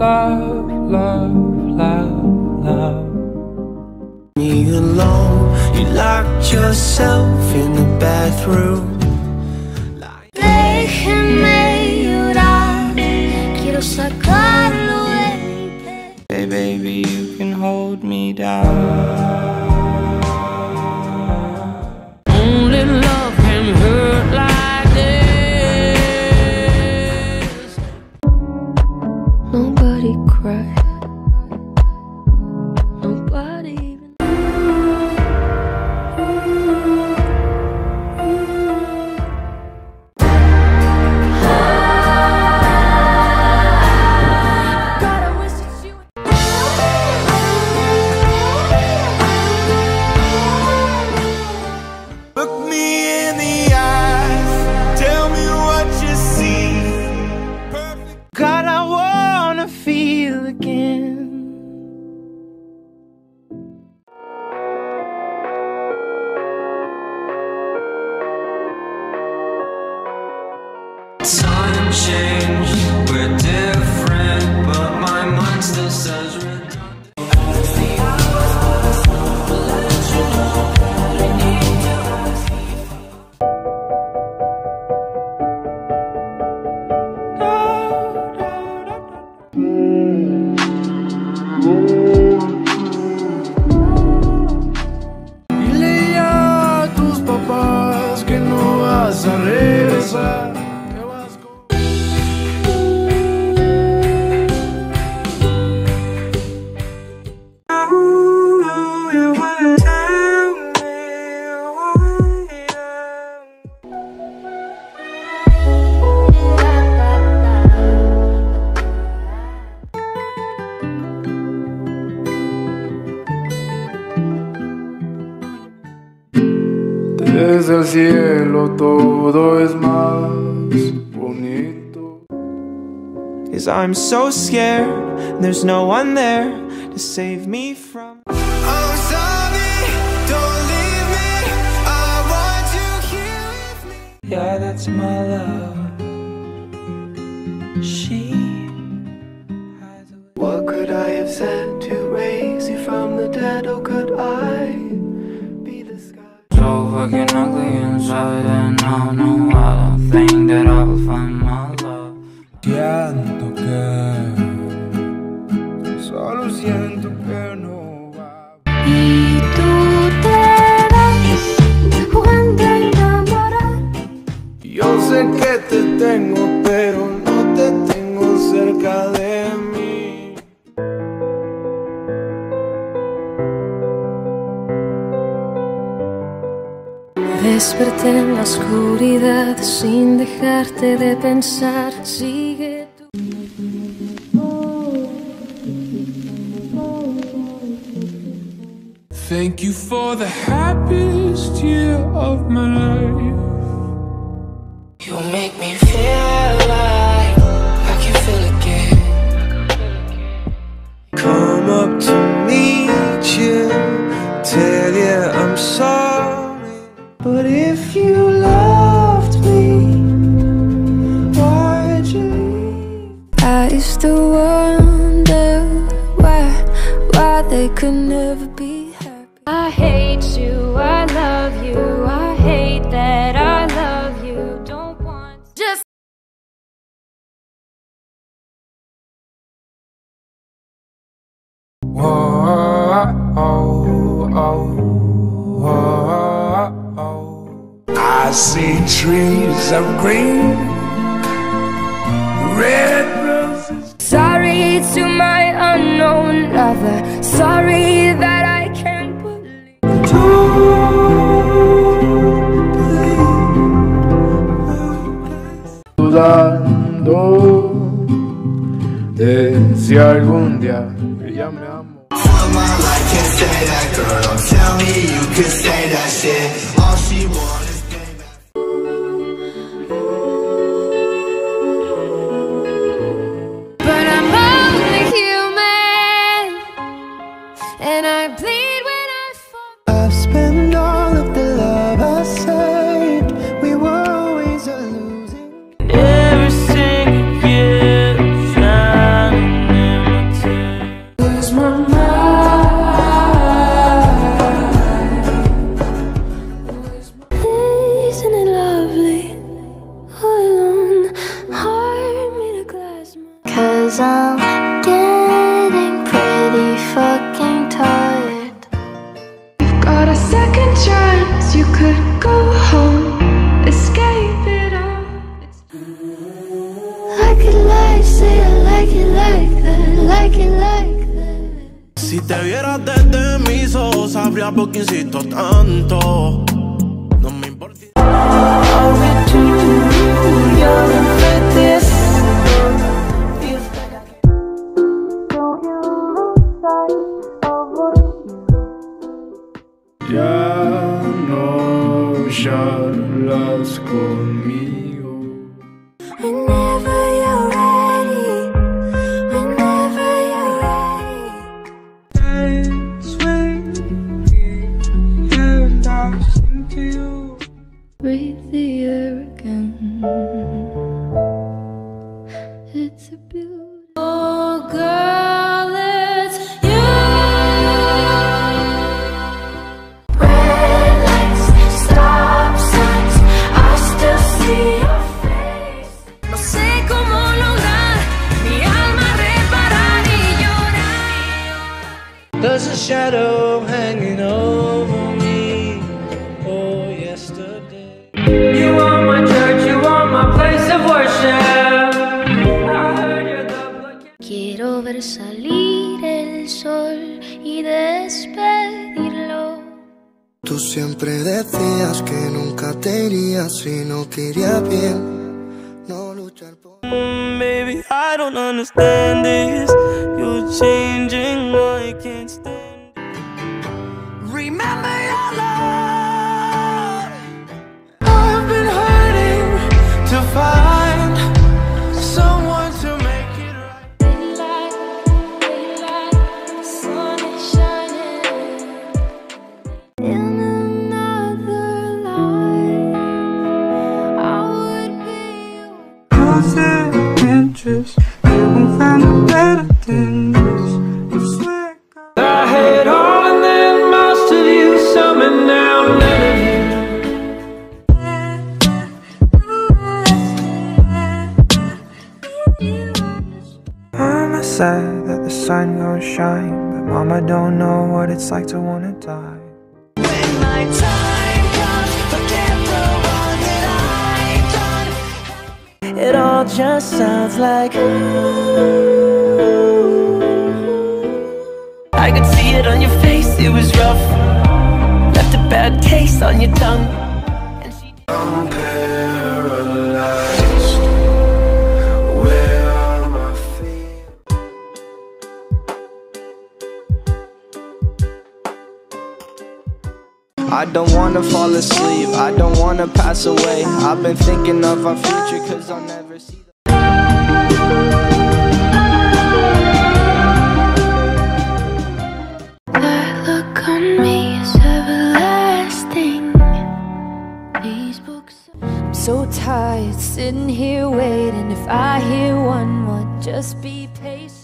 love, love, love, love. Me alone, you locked yourself in the bathroom. Hey baby, you can hold me down. Cielo todo es más bonito. Cause I'm so scared, there's no one there to save me from. I'm sorry, don't leave me. I want you here with me. Yeah, that's my love. She has a What could I have said to raise you from the dead? Oh, So fucking ugly inside and I know I don't think that I will find my love Siento que solo siento que no va. Y tú te vas jugando a enamorar. Yo sé que te tengo, Desperté en la oscuridad sin dejarte de pensar. Sigue tu. Thank you for the happiest year of my life. You make me feel like never be happy. I hate you, I love you, I hate that I love you. Don't want just. Whoa, oh, oh, whoa, oh. I see trees of green, red roses. Sorry to my unknown lover. Sorry that I can't believe. Dudando de si algún día ella me amó. But Si te vieras desde mis ojos, sabría por qué insisto tanto. No me importa. Ya no charlas conmigo. And I sing to you. Breathe the air again. Quiero ver salir el sol y despedirlo. Tú siempre decías que nunca te irías si no te iría bien. No luchar por. Baby, I don't understand this. You're changing, I can't Mama said that the sun gon' shine, but Mama don't know what it's like to wanna die. It all just sounds like ooh. I could see it on your face, it was rough. Left a bad taste on your tongue. And she I don't wanna fall asleep, I don't wanna pass away. I've been thinking of our future, cause I'll never see the That look on me is everlasting. These books. I'm so tired sitting here waiting. If I hear one more, just be patient.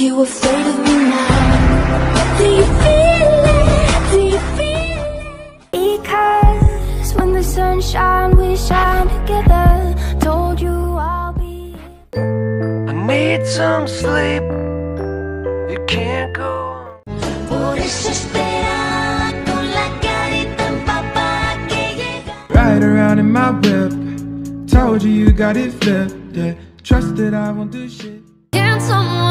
You afraid of me now? Do you feel it? Do you feel it? Because when the sun shines, we shine together. Told you I'll be. I need some sleep. You can't go on. Por eso esperaba con la carita empapada que llega. Ride around in my whip. Told you you got it flipped. Yeah. Trust that I won't do shit. Can someone